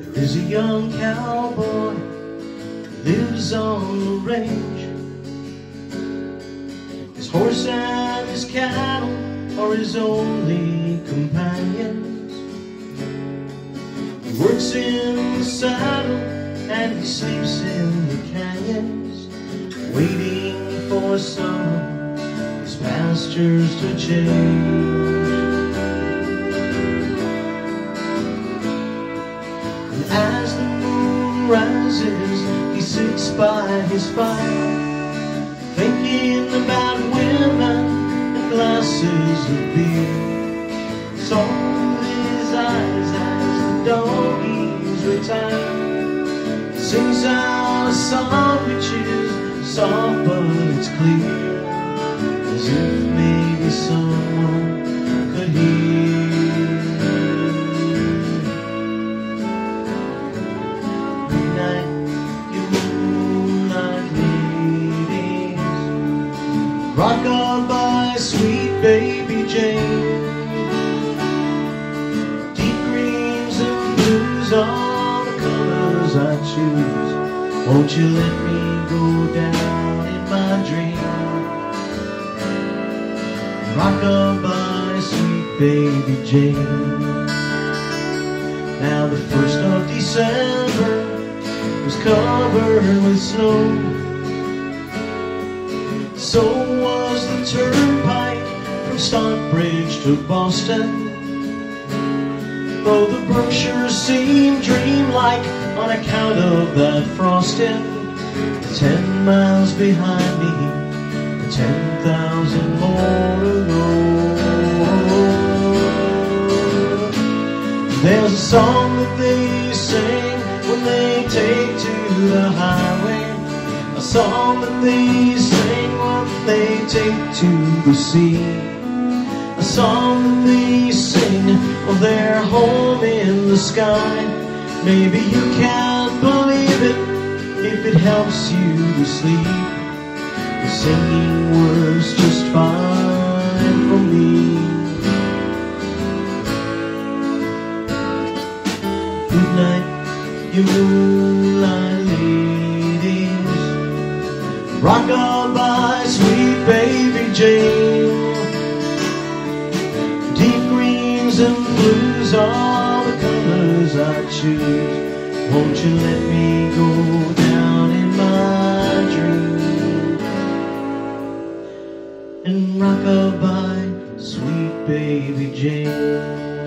There's a young cowboy lives on the range. His horse and his cattle are his only companions. He works in the saddle and he sleeps in the canyons, waiting for some his pastures to change. And as the moon rises, he sits by his fire, thinking about women and glasses of beer. Soft his eyes as the doggies retire, sings out a song which is soft but it's clear, as if maybe someone rock on by sweet baby James. Deep greens and blues are the colors I choose. Won't you let me go down in my dream? Rock on by sweet baby James. Now the first of December was covered with snow. So was the turnpike from Stockbridge to Boston. Though the Berkshires seemed dreamlike on account of that frosting. Ten miles behind me, ten thousand more to go. There's a song that they sing when they take to the highway. A song that they sing when they take to the sea. A song that they sing of their home in the sky. Maybe you can't believe it if it helps you to sleep. The singing works just fine for me. Good night, you moonlight ladies. Rock on by sweet baby James. Deep greens and blues are the colors I choose. Won't you let me go down in my dream and rock by sweet baby James?